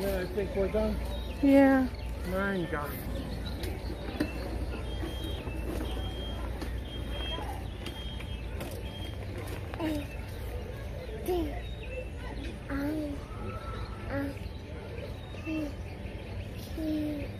Yeah, I think we're done. Yeah. Nine guys. Hey. 嗯。